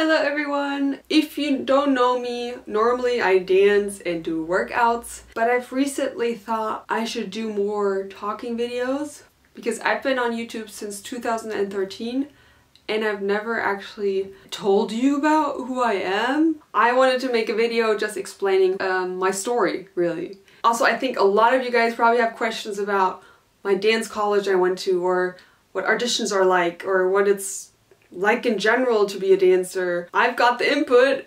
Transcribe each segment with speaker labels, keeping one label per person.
Speaker 1: Hello everyone! If you don't know me, normally I dance and do workouts, but I've recently thought I should do more talking videos because I've been on YouTube since 2013 and I've never actually told you about who I am. I wanted to make a video just explaining um, my story, really. Also, I think a lot of you guys probably have questions about my dance college I went to or what auditions are like or what it's like in general to be a dancer. I've got the input,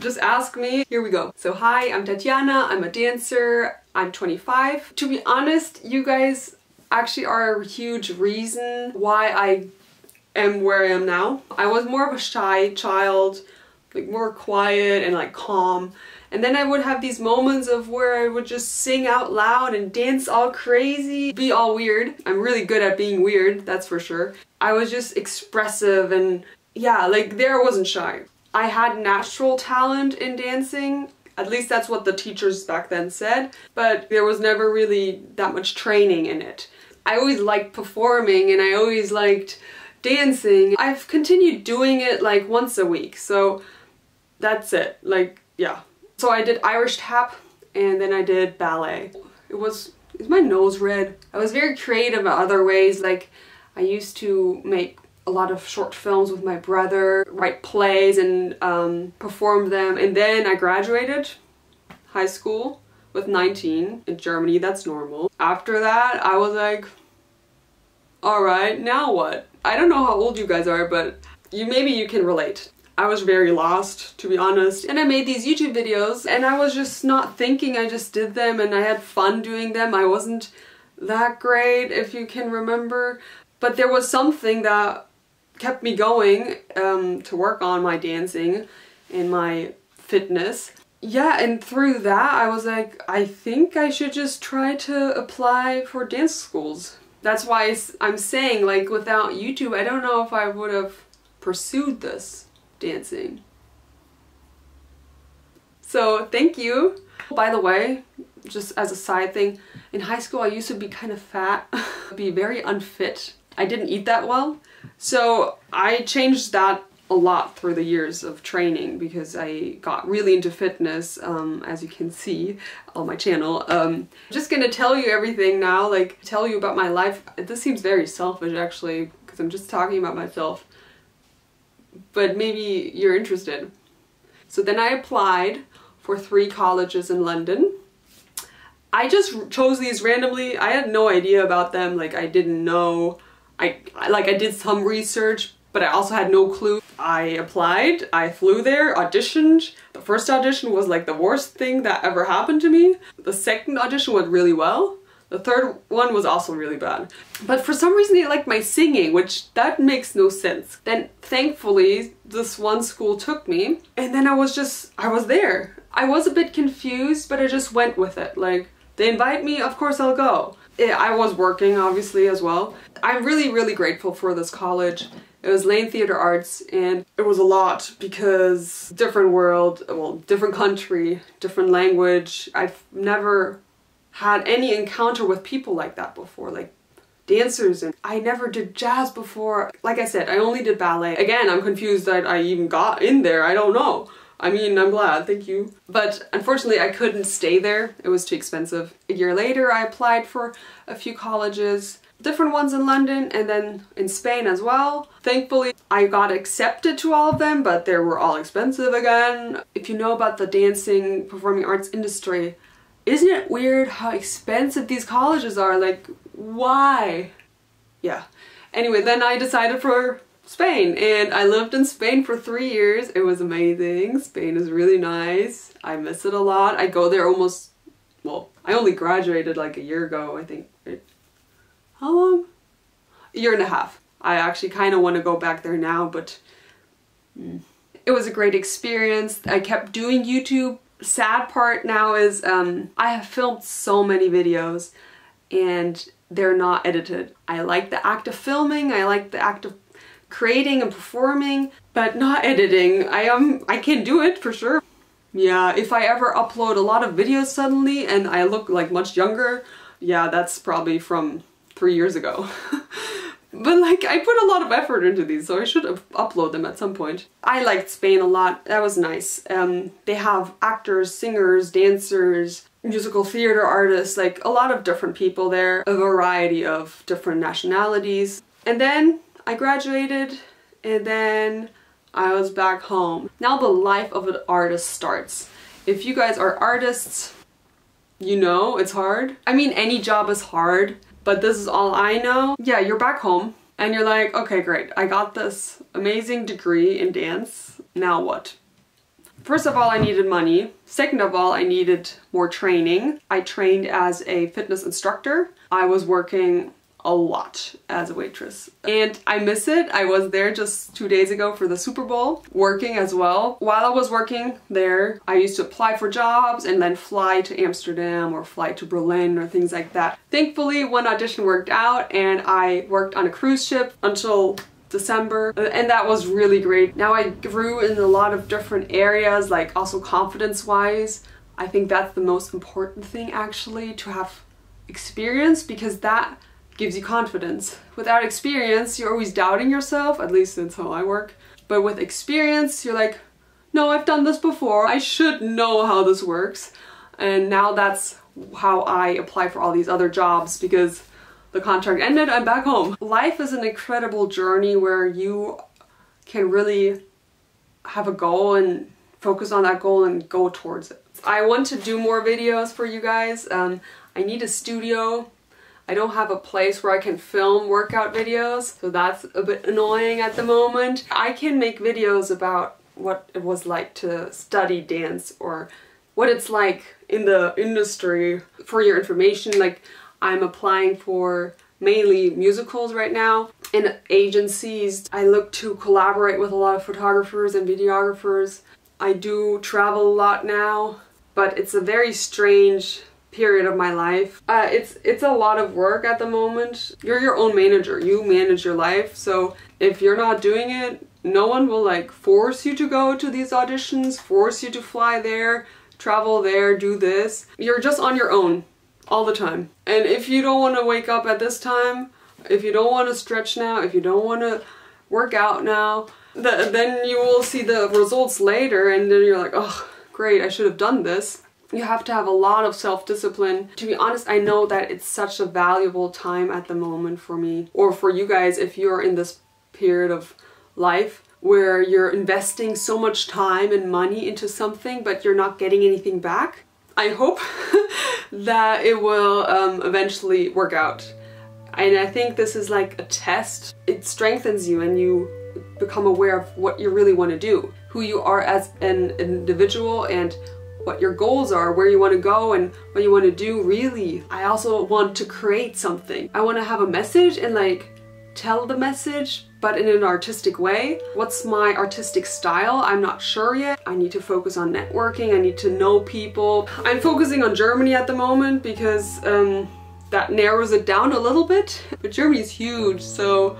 Speaker 1: just ask me. Here we go. So hi, I'm Tatiana, I'm a dancer, I'm 25. To be honest, you guys actually are a huge reason why I am where I am now. I was more of a shy child, like more quiet and like calm. And then I would have these moments of where I would just sing out loud and dance all crazy, be all weird. I'm really good at being weird, that's for sure. I was just expressive and yeah, like there I wasn't shy. I had natural talent in dancing. At least that's what the teachers back then said, but there was never really that much training in it. I always liked performing and I always liked dancing. I've continued doing it like once a week, so that's it. Like, yeah. So I did Irish tap and then I did ballet. It was, is my nose red? I was very creative in other ways, like I used to make a lot of short films with my brother, write plays and um, perform them, and then I graduated high school with 19 in Germany, that's normal. After that, I was like, alright, now what? I don't know how old you guys are, but you maybe you can relate. I was very lost, to be honest. And I made these YouTube videos and I was just not thinking, I just did them and I had fun doing them. I wasn't that great, if you can remember. But there was something that kept me going um, to work on my dancing and my fitness. Yeah, and through that I was like, I think I should just try to apply for dance schools. That's why I'm saying, like, without YouTube, I don't know if I would have pursued this dancing. So thank you. By the way, just as a side thing, in high school I used to be kind of fat, be very unfit. I didn't eat that well. So I changed that a lot through the years of training because I got really into fitness, um, as you can see on my channel. Um, just gonna tell you everything now, like tell you about my life. This seems very selfish actually because I'm just talking about myself but maybe you're interested. So then I applied for three colleges in London. I just chose these randomly. I had no idea about them. Like I didn't know. I like I did some research, but I also had no clue. I applied, I flew there, auditioned. The first audition was like the worst thing that ever happened to me. The second audition went really well. The third one was also really bad. But for some reason they liked my singing, which that makes no sense. Then thankfully this one school took me and then I was just, I was there. I was a bit confused, but I just went with it. Like, they invite me, of course I'll go. I was working obviously as well. I'm really, really grateful for this college. It was Laine Theatre Arts and it was a lot because different world, well, different country, different language. I've never had any encounter with people like that before, like dancers and I never did jazz before. Like I said, I only did ballet. Again, I'm confused that I even got in there, I don't know. I mean, I'm glad, thank you. But unfortunately, I couldn't stay there. It was too expensive. A year later, I applied for a few colleges, different ones in London and then in Spain as well. Thankfully, I got accepted to all of them, but they were all expensive again. If you know about the dancing, performing arts industry, isn't it weird how expensive these colleges are? Like, why? Yeah. Anyway, then I decided for Spain and I lived in Spain for three years. It was amazing. Spain is really nice. I miss it a lot. I go there almost, well, I only graduated like a year ago, I think. How long? A year and a half. I actually kind of want to go back there now, but mm. it was a great experience. I kept doing YouTube sad part now is um, I have filmed so many videos and they're not edited. I like the act of filming, I like the act of creating and performing, but not editing. I am I can do it for sure. Yeah, if I ever upload a lot of videos suddenly and I look like much younger, yeah, that's probably from three years ago. But like I put a lot of effort into these so I should upload them at some point. I liked Spain a lot, that was nice. Um, they have actors, singers, dancers, musical theater artists, like a lot of different people there, a variety of different nationalities. And then I graduated and then I was back home. Now the life of an artist starts. If you guys are artists, you know it's hard. I mean, any job is hard, but this is all I know. Yeah, you're back home and you're like, okay, great. I got this amazing degree in dance. Now what? First of all, I needed money. Second of all, I needed more training. I trained as a fitness instructor. I was working a lot as a waitress. And I miss it. I was there just two days ago for the Super Bowl, working as well. While I was working there, I used to apply for jobs and then fly to Amsterdam or fly to Berlin or things like that. Thankfully, one audition worked out and I worked on a cruise ship until December and that was really great. Now I grew in a lot of different areas like also confidence wise. I think that's the most important thing actually to have experience because that gives you confidence. Without experience, you're always doubting yourself, at least that's how I work. But with experience, you're like, no, I've done this before. I should know how this works. And now that's how I apply for all these other jobs because the contract ended, I'm back home. Life is an incredible journey where you can really have a goal and focus on that goal and go towards it. I want to do more videos for you guys. Um, I need a studio I don't have a place where I can film workout videos, so that's a bit annoying at the moment. I can make videos about what it was like to study dance or what it's like in the industry. For your information, like I'm applying for mainly musicals right now in agencies. I look to collaborate with a lot of photographers and videographers. I do travel a lot now, but it's a very strange period of my life. Uh, it's it's a lot of work at the moment. You're your own manager. You manage your life. So if you're not doing it, no one will like force you to go to these auditions, force you to fly there, travel there, do this. You're just on your own all the time. And if you don't want to wake up at this time, if you don't want to stretch now, if you don't want to work out now, the, then you will see the results later and then you're like, oh, great, I should have done this you have to have a lot of self-discipline. To be honest, I know that it's such a valuable time at the moment for me or for you guys if you're in this period of life where you're investing so much time and money into something but you're not getting anything back. I hope that it will um, eventually work out. And I think this is like a test. It strengthens you and you become aware of what you really want to do, who you are as an individual and what your goals are, where you want to go and what you want to do really. I also want to create something. I want to have a message and like tell the message but in an artistic way. What's my artistic style? I'm not sure yet. I need to focus on networking. I need to know people. I'm focusing on Germany at the moment because um, that narrows it down a little bit. But Germany is huge, so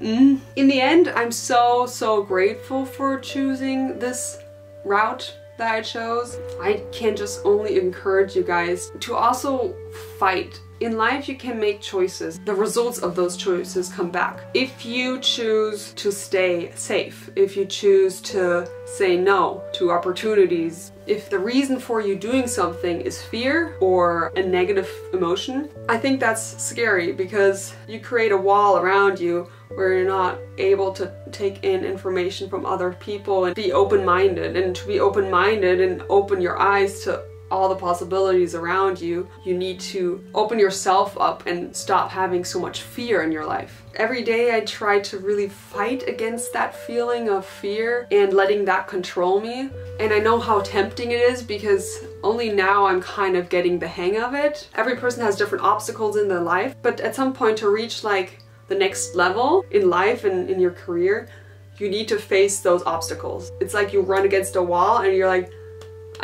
Speaker 1: mm. in the end, I'm so, so grateful for choosing this route that I chose. I can just only encourage you guys to also fight. In life you can make choices. The results of those choices come back. If you choose to stay safe, if you choose to say no to opportunities, if the reason for you doing something is fear or a negative emotion, I think that's scary because you create a wall around you where you're not able to take in information from other people and be open-minded. And to be open-minded and open your eyes to all the possibilities around you, you need to open yourself up and stop having so much fear in your life. Every day I try to really fight against that feeling of fear and letting that control me. And I know how tempting it is because only now I'm kind of getting the hang of it. Every person has different obstacles in their life, but at some point to reach like the next level in life and in your career, you need to face those obstacles. It's like you run against a wall and you're like,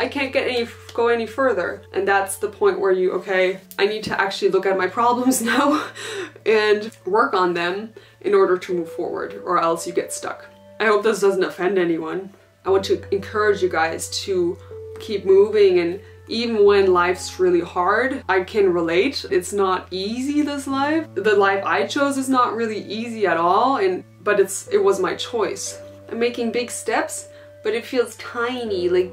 Speaker 1: I can't get any go any further. And that's the point where you, okay, I need to actually look at my problems now and work on them in order to move forward or else you get stuck. I hope this doesn't offend anyone. I want to encourage you guys to keep moving and even when life's really hard, I can relate. It's not easy, this life. The life I chose is not really easy at all, and but it's it was my choice. I'm making big steps, but it feels tiny, like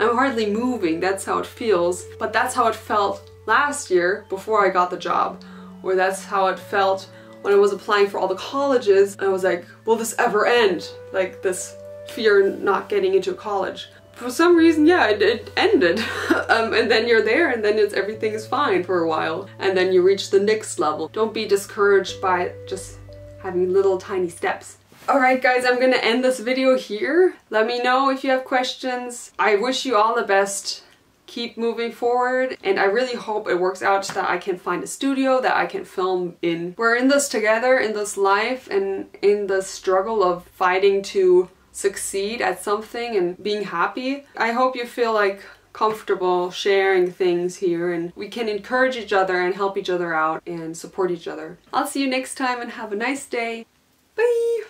Speaker 1: I'm hardly moving, that's how it feels. But that's how it felt last year before I got the job, or that's how it felt when I was applying for all the colleges. I was like, will this ever end? Like this fear not getting into college. For some reason, yeah, it, it ended. um, and then you're there and then it's everything is fine for a while. And then you reach the next level. Don't be discouraged by just having little tiny steps. Alright guys, I'm gonna end this video here. Let me know if you have questions. I wish you all the best keep moving forward and I really hope it works out that I can find a studio that I can film in. We're in this together, in this life and in the struggle of fighting to succeed at something and being happy. I hope you feel like comfortable sharing things here and we can encourage each other and help each other out and support each other. I'll see you next time and have a nice day. Bye!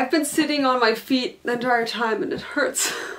Speaker 1: I've been sitting on my feet the entire time and it hurts.